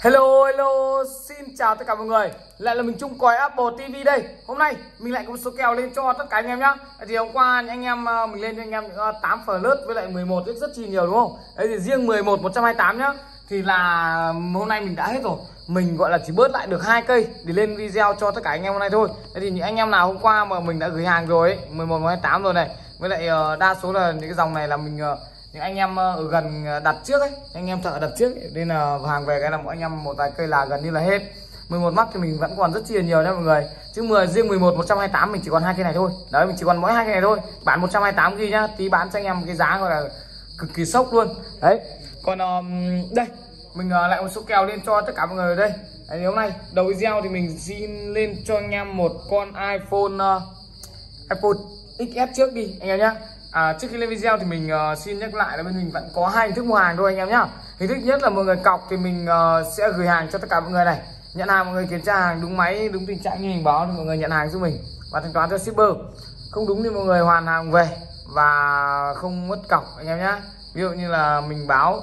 Hello hello xin chào tất cả mọi người. Lại là mình Trung Còi Apple TV đây. Hôm nay mình lại có một số kèo lên cho tất cả anh em nhá. Thì hôm qua anh em ờ, mình lên cho anh em những 8 lớt với lại 11 rất rất chi nhiều đúng không? Đấy thì riêng 11 128 nhá. Thì là hôm nay mình đã hết rồi. Mình gọi là chỉ bớt lại được hai cây để lên video cho tất cả anh em hôm nay thôi. Thế thì những anh em nào hôm qua mà mình đã gửi hàng rồi ấy, 11 128 rồi này với lại ờ, đa số là những cái dòng này là mình ờ, những anh em ờ, ở gần ờ, đặt trước ấy anh em thợ đặt trước ấy. nên là hàng về cái là mỗi anh em một vài cây là gần như là hết. 11 mắc thì mình vẫn còn rất chia nhiều nha mọi người. Chứ 10 riêng 11 128 mình chỉ còn hai cây này thôi. Đấy mình chỉ còn mỗi hai cây này thôi. Bán 128 ghi nhá tí bán cho anh em cái giá gọi là cực kỳ sốc luôn. Đấy. Còn um, đây mình uh, lại một số kèo lên cho tất cả mọi người ở đây. Đấy, hôm nay đầu video thì mình xin lên cho anh em một con iPhone uh, iPhone XS trước đi anh em nhá. À, trước khi lên video thì mình uh, xin nhắc lại là bên mình vẫn có hai hình thức mua hàng thôi anh em nhá. Hình thức nhất là mọi người cọc thì mình uh, sẽ gửi hàng cho tất cả mọi người này. Nhận hàng mọi người kiểm tra hàng đúng máy đúng tình trạng như mình báo thì mọi người nhận hàng giúp mình. Và thanh toán cho shipper. Không đúng thì mọi người hoàn hàng về và không mất cọc anh em nhá. Ví dụ như là mình báo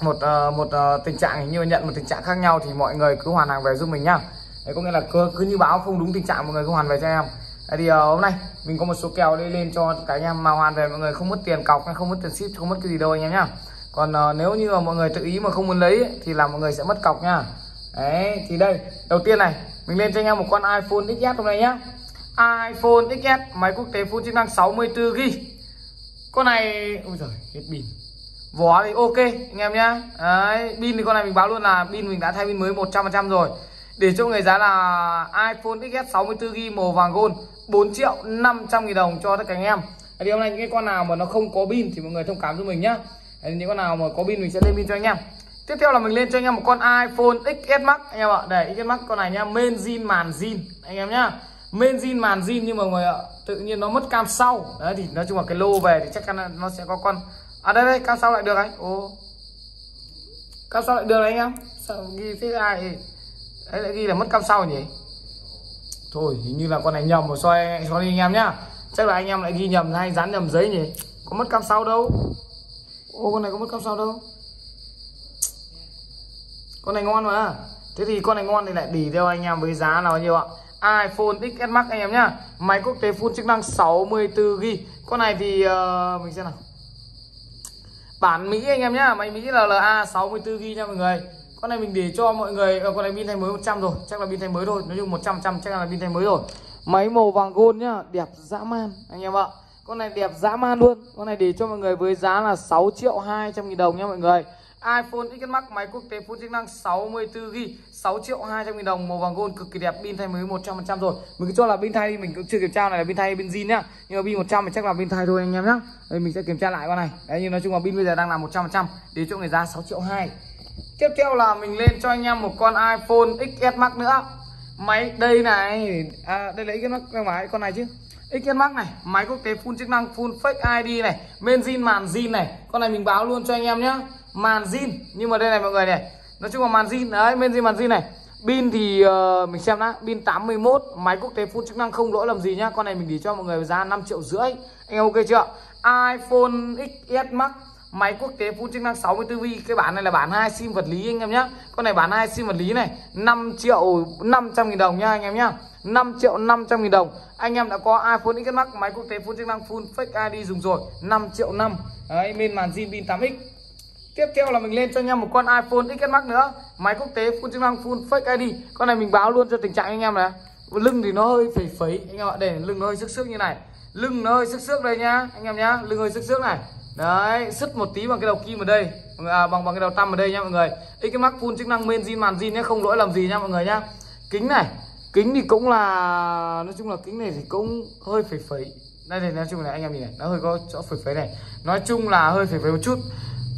một uh, một uh, tình trạng hình như nhận một tình trạng khác nhau thì mọi người cứ hoàn hàng về giúp mình nhá. Đấy, có nghĩa là cứ, cứ như báo không đúng tình trạng mọi người cứ hoàn về cho em. Đấy thì uh, hôm nay mình có một số kèo đi lên cho cả anh em mà hoàn về mọi người không mất tiền cọc hay không mất tiền ship không mất cái gì đâu anh em nhá. Còn uh, nếu như mà mọi người tự ý mà không muốn lấy ấy, thì là mọi người sẽ mất cọc nha. đấy thì đây đầu tiên này mình lên cho anh em một con iPhone XS hôm nay nhá. iPhone XS máy quốc tế full chức năng 64g. con này ôi giời hết pin. Vỏ thì ok anh em nhá. Đấy pin thì con này mình báo luôn là pin mình đã thay pin mới 100% rồi để cho người giá là iPhone XS 64GB màu vàng gold 4 triệu 500 nghìn đồng cho tất cả anh em. Thì hôm nay những cái con nào mà nó không có pin thì mọi người thông cảm cho mình nhá. Đấy, những con nào mà có pin mình sẽ lên pin cho anh em. Tiếp theo là mình lên cho anh em một con iPhone XS Max anh em ạ. Để XS Max con này nhá main zin màn zin anh em nhá. Main zin màn zin nhưng mà mọi người ạ tự nhiên nó mất cam sau. Đấy thì nói chung là cái lô về thì chắc chắn nó sẽ có con. À đây đây cam sau lại được anh. Ô cam sau lại được đấy anh em. Sao ghi thế ai? Đấy lại ghi là mất cam sau nhỉ? Thôi hình như là con này nhầm rồi soi soi anh em nhá. Chắc là anh em lại ghi nhầm hay dán nhầm giấy nhỉ? Có mất cam sau đâu. Ô con này có mất cam sau đâu. Con này ngon mà. Thế thì con này ngon thì lại đỉ theo anh em với giá là bao nhiêu ạ? iPhone XS Max anh em nhá. Máy quốc tế full chức năng 64GB con này thì uh, mình xem nào. Bản Mỹ anh em nhá máy Mỹ là LA 64GB nha mọi người con này mình để cho mọi người à, con này pin thay mới 100 rồi chắc là pin thay mới thôi. Nói chung 100 trăm chắc là pin thay mới rồi. Máy màu vàng gold nhá đẹp dã man anh em ạ. Con này đẹp dã man luôn. Con này để cho mọi người với giá là 6 triệu 200 nghìn đồng nha mọi người. iPhone X Max máy quốc tế full chức năng 64GB 6 triệu 200 nghìn đồng màu vàng gold cực kỳ đẹp pin thay mới 100% rồi. Mình cứ cho là pin thay đi mình cũng chưa kiểm tra này là pin thay pin zin nhá. Nhưng mà pin 100 thì chắc là pin thay thôi anh em nhá. Đây mình sẽ kiểm tra lại con này. Đấy nhưng nói chung là pin bây giờ đang là 100% để cho người giá 6 triệu 2 tiếp theo là mình lên cho anh em một con iPhone XS Max nữa. Máy đây này. À, đây là XS Max máy phải con này chứ? XS Max này máy quốc tế full chức năng full fake ID này bên zin màn zin này. Con này mình báo luôn cho anh em nhá. Màn zin nhưng mà đây này mọi người này. Nói chung là màn zin đấy bên zin màn zin này. Pin thì uh, mình xem đã pin 81 máy quốc tế full chức năng không lỗi làm gì nhá. Con này mình để cho mọi người giá 5 triệu rưỡi. Anh em ok chưa? iPhone XS Max máy quốc tế full chức năng 64V cái bản này là bản hai sim vật lý anh em nhá. Con này bản hai sim vật lý này 5 triệu 500 nghìn đồng nha anh em nhá. 5 triệu 500 nghìn đồng. Anh em đã có iPhone x Max, máy quốc tế full chức năng full fake ID dùng rồi 5 triệu 5 đấy, bên màn zin pin 8x tiếp theo là mình lên cho anh em một con iPhone XS Max nữa. Máy quốc tế full chức năng full fake ID con này mình báo luôn cho tình trạng anh em này. Lưng thì nó hơi phẩy phẩy anh em ạ, để lưng nó hơi sức sức như này. Lưng nó hơi sức sức đây nhá, anh em nhá, lưng hơi sức sức này đấy sứt một tí bằng cái đầu kim ở đây. À, bằng bằng cái đầu tăm ở đây nha mọi người. Cái cái mắc full chức năng main zin màn zin nhé không lỗi làm gì nha mọi người nhá. Kính này kính thì cũng là nói chung là kính này thì cũng hơi phẩy phẩy. Đây này nói chung là anh em nhìn này nó hơi có chỗ phẩy phẩy này. Nói chung là hơi phẩy phẩy một chút.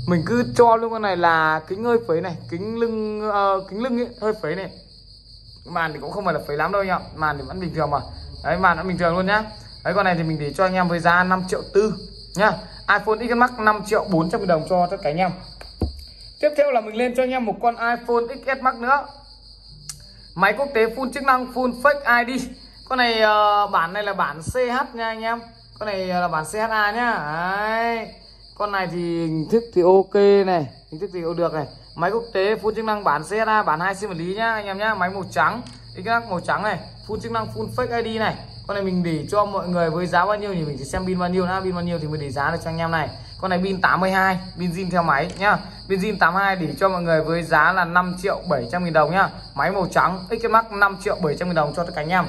Mình cứ cho luôn con này là kính hơi phẩy này kính lưng uh, kính lưng ấy, hơi phẩy này. Màn thì cũng không phải là phẩy lắm đâu nhá màn thì vẫn bình thường mà. Đấy màn vẫn bình thường luôn nhá. Đấy con này thì mình để cho anh em với giá 5 triệu tư nhá iPhone XS Max 5 triệu 400 000 đồng cho tất cả anh em. Tiếp theo là mình lên cho anh em một con iPhone XS Max nữa. Máy quốc tế full chức năng full fake ID con này uh, bản này là bản CH nha anh em. Con này là bản CHA nhá. Đấy. con này thì hình thức thì ok này hình thức thì cũng được này. Máy quốc tế full chức năng bản CHA, bản hai sim vật lý nhá anh em nhá. Máy màu trắng XLX màu trắng này. Full chức năng full fake ID này con này mình để cho mọi người với giá bao nhiêu thì mình chỉ xem pin bao nhiêu đã pin bao nhiêu thì mình để giá được cho anh em này. Con này pin 82 pin zin theo máy nhá. Pin zin 82 để cho mọi người với giá là 5 triệu 700 nghìn đồng nhá. Máy màu trắng XMAX 5 triệu 700 nghìn đồng cho tất cả anh em.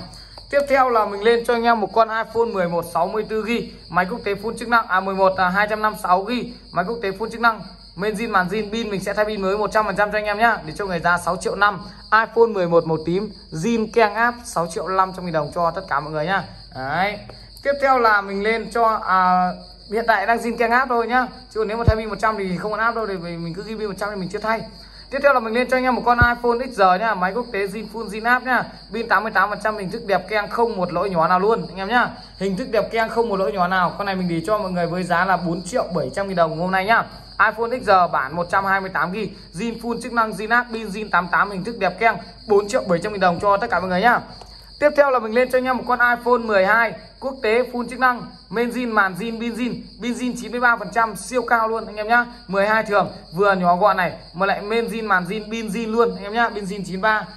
Tiếp theo là mình lên cho anh em một con iPhone 11 64GB Máy quốc tế full chức năng À 11 là 256GB Máy quốc tế full chức năng, Main zin, màn zin, pin mình sẽ thay pin mới 100% cho anh em nhá. Để cho người ra 6 triệu 5 iPhone 11 màu tím zin keng áp 6 triệu 500 nghìn đồng cho tất cả mọi người nhá Đấy Tiếp theo là mình lên cho à, Hiện tại đang zin keng áp thôi nhá Chứ nếu mà thay pin 100 thì không còn áp đâu Để mình cứ ghi pin 100 thì mình chưa thay Tiếp theo là mình lên cho anh em một con iPhone XR nhá, máy quốc tế zin full zin áp nhá. Pin 88% hình thức đẹp keng không một lỗi nhỏ nào luôn anh em nhá. Hình thức đẹp keng không một lỗi nhỏ nào. Con này mình để cho mọi người với giá là 4 triệu 700 000 đồng hôm nay nhá iPhone XR bản 128GB zin full chức năng zin áp pin zin 88 hình thức đẹp keng 4 triệu 700 000 đồng cho tất cả mọi người nhá. Tiếp theo là mình lên cho anh em một con iPhone 12 quốc tế full chức năng, main zin, màn zin, pin zin, pin zin 93% siêu cao luôn anh em nhá. 12 thường vừa nhỏ gọn này mà lại main zin, màn zin, pin zin luôn anh em nhá, pin zin 93.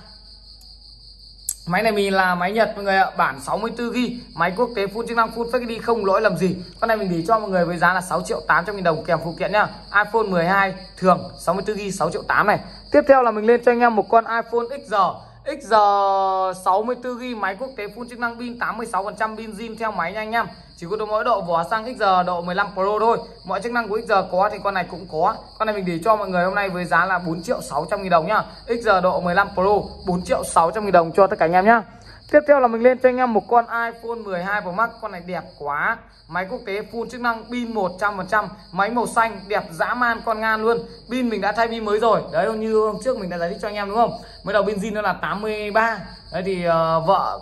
Máy này mình là máy Nhật mọi người ạ, bản 64GB, máy quốc tế full chức năng full fake đi không lỗi làm gì. Con này mình để cho mọi người với giá là 6 triệu 800 000 đồng kèm phụ kiện nhá. iPhone 12 thường 64GB 6 triệu 8 này. Tiếp theo là mình lên cho anh em một con iPhone XR XR 64GB máy quốc tế full chức năng pin 86% pin zin theo máy nha anh em. Chỉ có mỗi độ vỏ sang XR độ 15 Pro thôi. Mọi chức năng của XR có thì con này cũng có. Con này mình để cho mọi người hôm nay với giá là 4 triệu 600 000 đồng nhá. XR độ 15 Pro 4 triệu 600 000 đồng cho tất cả anh em nhá. Tiếp theo là mình lên cho anh em một con iPhone 12 Pro Max Con này đẹp quá Máy quốc tế full chức năng pin 100% Máy màu xanh đẹp dã man con ngan luôn Pin mình đã thay pin mới rồi Đấy như hôm trước mình đã giải thích cho anh em đúng không Mới đầu pin zin nó là 83 Đấy thì uh, vợ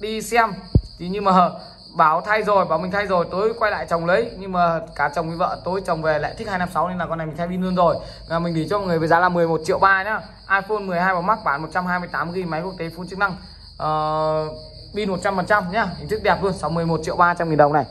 đi xem Thì nhưng mà bảo thay rồi bảo mình thay rồi tối quay lại chồng lấy. Nhưng mà cả chồng với vợ tối chồng về lại thích 256 nên là con này mình thay pin luôn rồi. Và mình để cho mọi người với giá là 11 triệu ba nhá. iPhone 12 và Max bản 128 GB máy quốc tế full chức năng. Ờ, pin uh, pin 100% nhá hình thức đẹp luôn 61 triệu 300 nghìn đồng này.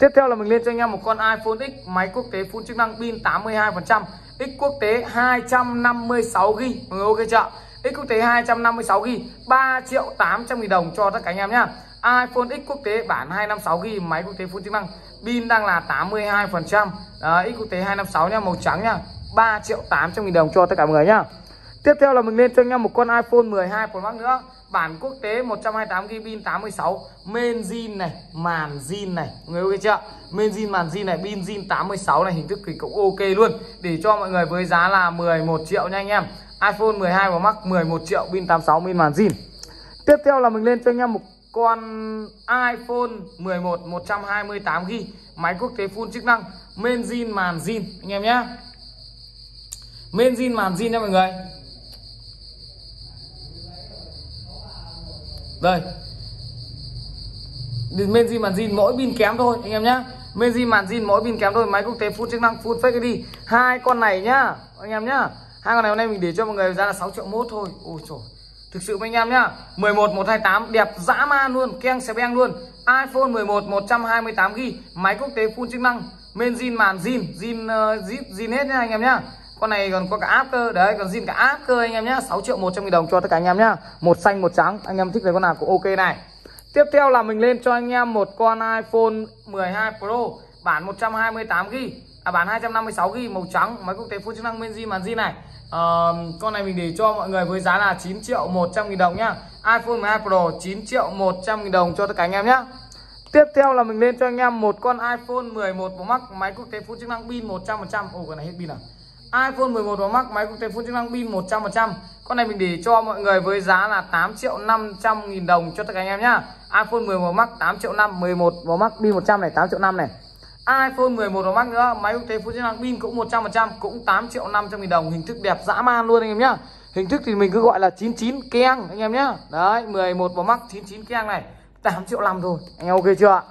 Tiếp theo là mình lên cho anh em một con iPhone X máy quốc tế full chức năng pin 82% X quốc tế 256 GB mọi người ok chưa? X quốc tế 256 GB 3 triệu 800 nghìn đồng cho tất cả anh em nhá iPhone X quốc tế bản 256 GB máy quốc tế full chức năng. Pin đang là 82% Đấy, X quốc tế 256 nha màu trắng nha 3 triệu 800 nghìn đồng cho tất cả mọi người nhá. Tiếp theo là mình lên cho anh em một con iPhone 12 Pro Max nữa. Bản quốc tế 128GB pin 86 Main zin này, màn zin này. Người ok chưa? Main zin, màn zin này, pin zin 86 này Hình thức thì cũng ok luôn. Để cho mọi người với giá là 11 triệu nha anh em. iPhone 12 Pro Max 11 triệu pin 86 pin màn zin. Tiếp theo là mình lên cho anh em một con iPhone 11 128GB Máy quốc tế full chức năng Main zin, màn zin. Anh em nhé Main zin, màn zin nha mọi người. Đây. Main zin màn zin mỗi pin kém thôi anh em nhé main zin màn zin mỗi pin kém thôi máy quốc tế full chức năng full fake đi hai con này nhá anh em nhá. Hai con này hôm nay mình để cho mọi người ra là 6 triệu mốt thôi. Ôi trời thực sự với anh em nhá 11 128 đẹp dã man luôn keng xe beng luôn. iPhone 11 128 GB máy quốc tế full chức năng Men zin màn zin zin ờ, uh, zin, zin hết nha anh em nhá. Con này còn có cả áp cơ đấy còn zin cả áp cơ anh em nhá. 6 triệu 100 nghìn đồng cho tất cả anh em nhá. Một xanh một trắng anh em thích lấy con nào cũng ok này. Tiếp theo là mình lên cho anh em một con iPhone 12 Pro bản 128 GB à bản 256 GB màu trắng máy quốc tế full chức năng bên màn zin này à, con này mình để cho mọi người với giá là 9 triệu 100 nghìn đồng nhá iPhone 12 Pro 9 triệu 100 nghìn đồng cho tất cả anh em nhá Tiếp theo là mình lên cho anh em một con iPhone 11 Pro Max máy quốc tế full chức năng pin 100%. Ồ con này hết pin à? iPhone 11 Pro Max máy quốc tế full chức năng pin 100%. Con này mình để cho mọi người với giá là 8 triệu 500 nghìn đồng cho tất cả anh em nhá. iPhone 11 Pro Max 8 triệu 5, 11 Pro Max pin 100 này 8 triệu 5 này iPhone 11 Pro Max nữa, máy quốc tế full chức năng pin cũng 100%, cũng 8 triệu 500 nghìn đồng, hình thức đẹp dã man luôn anh em nhá. Hình thức thì mình cứ gọi là 99 keng anh em nhá. Đấy, 11 Pro Max 99 keng này, 8 triệu 5 thôi. Anh em ok chưa ạ?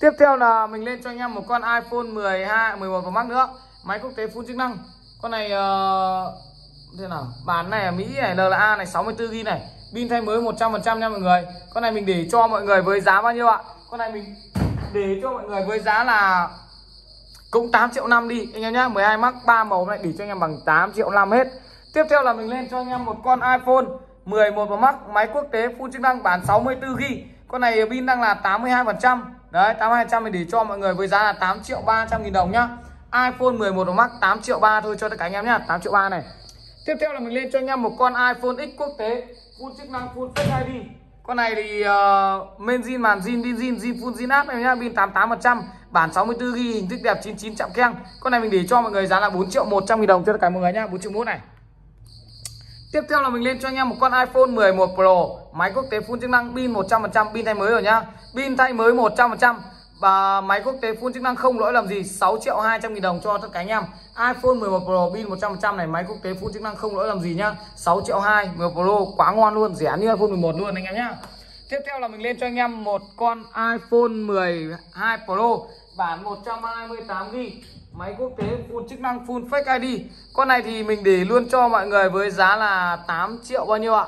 Tiếp theo là mình lên cho anh em một con iPhone 12 11 Pro Max nữa, máy quốc tế full chức năng. Con này uh, thế nào? Bán này ở Mỹ này LLA này 64GB này. Pin thay mới 100% nha mọi người. Con này mình để cho mọi người với giá bao nhiêu ạ? Con này mình để cho mọi người với giá là cũng 8 triệu năm đi, anh em nhá. 12 mắc 3 màu này để cho anh em bằng 8 triệu năm hết. Tiếp theo là mình lên cho anh em một con iPhone 11 Pro Max, máy quốc tế, full chức năng, bản 64 GB con này pin đang là 82 phần trăm. Đấy 82 trăm mình để cho mọi người với giá là 8 triệu 300 nghìn đồng nhá. iPhone 11 Pro Max 8 triệu 3 thôi cho tất cả anh em nhá. 8 triệu 3 này. Tiếp theo là mình lên cho anh em một con iPhone X quốc tế, full chức năng, full face ID con này thì uh, main zin màn zin pin zin zin full zin áp em nhá pin 88 phần bản 64 GB hình thức đẹp 99 chạm keng. Con này mình để cho mọi người giá là 4 triệu 100 nghìn đồng cho tất cả mọi người nhá 4 triệu mốt này. Tiếp theo là mình lên cho anh em một con iPhone 11 Pro Máy quốc tế full chức năng pin 100% pin thay mới rồi nhá. Pin thay mới 100% và máy quốc tế full chức năng không lỗi làm gì? 6 triệu 200 nghìn đồng cho tất cả anh em. iPhone 11 Pro, pin 100% này, Máy quốc tế full chức năng không lỗi làm gì nhá? 6 triệu 2 11 Pro, quá ngon luôn, Rẻ như iPhone 11 luôn anh em nhá. Tiếp theo là mình lên cho anh em một con iPhone 12 Pro. Bản 128GB máy quốc tế full chức năng full fake ID con này thì mình để luôn cho mọi người với giá là 8 triệu bao nhiêu ạ?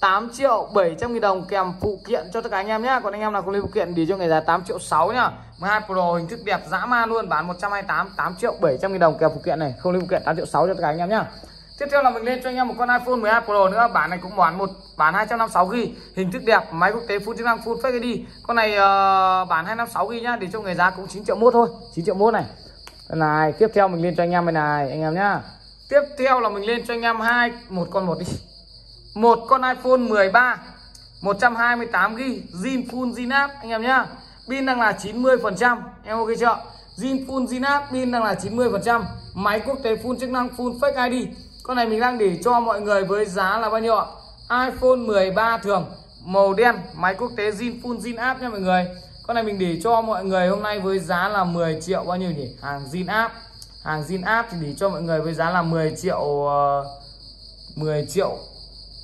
8 triệu 700 nghìn đồng kèm phụ kiện cho tất cả anh em nhé Còn anh em nào không lấy phụ kiện thì cho người giá 8 triệu 6 nhá. 12 Pro hình thức đẹp dã man luôn Bán 128 8 triệu 700 nghìn đồng kèm phụ kiện này. Không lấy phụ kiện 8 triệu 6 cho tất cả anh em nhá. Tiếp theo là mình lên cho anh em một con iPhone 12 Pro nữa. Bản này cũng bán một bản 256GB Hình thức đẹp Máy quốc tế full chức năng full face đi Con này uh, bản 256GB nhá Để cho người giá cũng 9 triệu mốt thôi 9 triệu mốt này. Này tiếp theo mình lên cho anh em bên này anh em nhá. Tiếp theo là mình lên cho anh em hai một con một đi một con iPhone 13 128 GB zin full zin áp anh em nhá. Pin đang là 90 phần trăm em ok chưa? Zin full zin áp pin đang là 90 phần trăm. Máy quốc tế full chức năng full fake ID con này mình đang để cho mọi người với giá là bao nhiêu ạ? iPhone 13 thường màu đen máy quốc tế zin full zin áp nha mọi người. Con này mình để cho mọi người hôm nay với giá là 10 triệu bao nhiêu nhỉ? Hàng zin áp hàng zin áp thì để cho mọi người với giá là 10 triệu ờ, uh, 10 triệu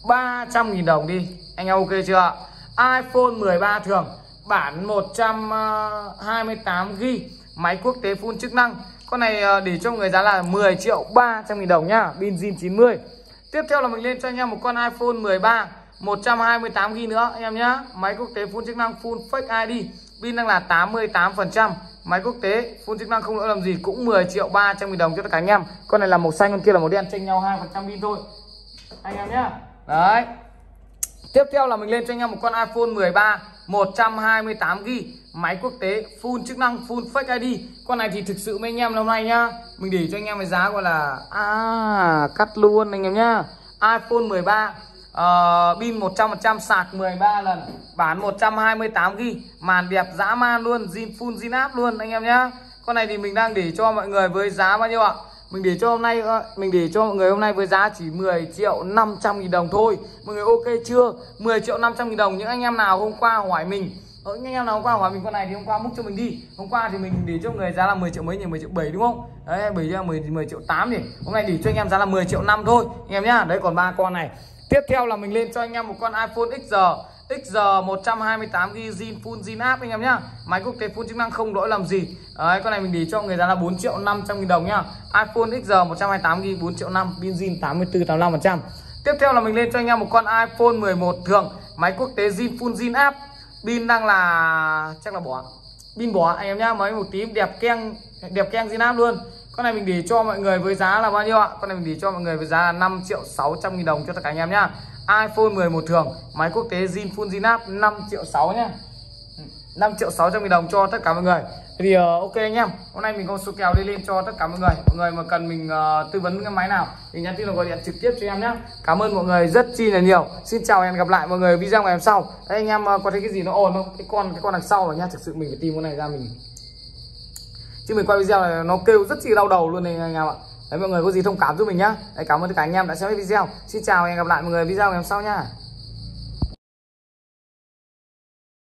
300.000 đồng đi. Anh em ok chưa? iPhone 13 thường, bản 128 ờ, GB máy quốc tế full chức năng. Con này ờ, để cho người giá là 10 triệu 300 nghìn đồng nhá pin zin 90 tiếp theo là mình lên cho anh em một con iPhone 13 128 GB nữa, anh em nhá. Máy quốc tế full chức năng, full fake ID pin đang là 88% máy quốc tế full chức năng không lỗi làm gì, cũng 10 triệu 300 nghìn đồng cho tất cả anh em. Con này là màu xanh, con kia là màu đen, chênh nhau 2% pin thôi. Anh em nhá đấy. Tiếp theo là mình lên cho anh em một con iPhone 13 128 GB máy quốc tế full chức năng full fake ID con này thì thực sự mấy anh em hôm nay nhá mình để cho anh em với giá gọi là à cắt luôn anh em nhá. iPhone 13 uh, ờ, pin 100% sạc 13 lần bản 128 GB màn đẹp dã man luôn zin full zin áp luôn anh em nhá. Con này thì mình đang để cho mọi người với giá bao nhiêu ạ? Mình để cho hôm nay ờ, mình để cho mọi người hôm nay với giá chỉ 10 triệu 500 nghìn đồng thôi. Mọi người ok chưa? 10 triệu 500 nghìn đồng. Những anh em nào hôm qua hỏi mình ở ờ, những anh em nào hôm qua hỏi mình con này thì hôm qua múc cho mình đi. Hôm qua thì mình để cho người giá là 10 triệu mấy nhỉ? 10 triệu 7 đúng không? Đấy 7 triệu 10, 10 triệu 8 nhỉ? Hôm nay để cho anh em giá là 10 triệu 5 thôi. Anh em nhá. Đấy còn ba con này. Tiếp theo là mình lên cho anh em một con iPhone XR XR 128GB zin full zin áp anh em nhá. Máy quốc tế full chức năng không lỗi làm gì. Đấy con này mình để cho người giá là 4 triệu 500 nghìn đồng nhá. iPhone XR 128GB 4 triệu 5 pin zin 84 85%. Tiếp theo là mình lên cho anh em một con iPhone 11 thường, máy quốc tế zin full zin áp. Pin đang là chắc là bỏ. Pin bỏ anh em nhá, máy một tím đẹp keng đẹp keng zin áp luôn con này mình để cho mọi người với giá là bao nhiêu ạ con này mình để cho mọi người với giá là 5 triệu 600 nghìn đồng cho tất cả anh em nhá iPhone 11 thường máy quốc tế zin full Zinap 5 triệu 6 nhé. 5 triệu 600 nghìn đồng cho tất cả mọi người. Thì uh, ok anh em hôm nay mình có số kèo đi lên cho tất cả mọi người. Mọi người mà cần mình uh, tư vấn cái máy nào thì nhắn tin là gọi điện trực tiếp cho em nhé. Cảm ơn mọi người rất chi là nhiều. Xin chào và hẹn gặp lại mọi người video ngày hôm sau. Đấy anh em uh, có thấy cái gì nó ồn không? Cái con cái con đằng sau rồi nhá thực sự mình phải tìm con này ra mình. Chứ mình quay video này nó kêu rất chi đau đầu luôn này anh em ạ đấy mọi người có gì thông cảm giúp mình nhá đấy, cảm ơn tất cả anh em đã xem video xin chào và hẹn gặp lại mọi người video ngày hôm sau nha.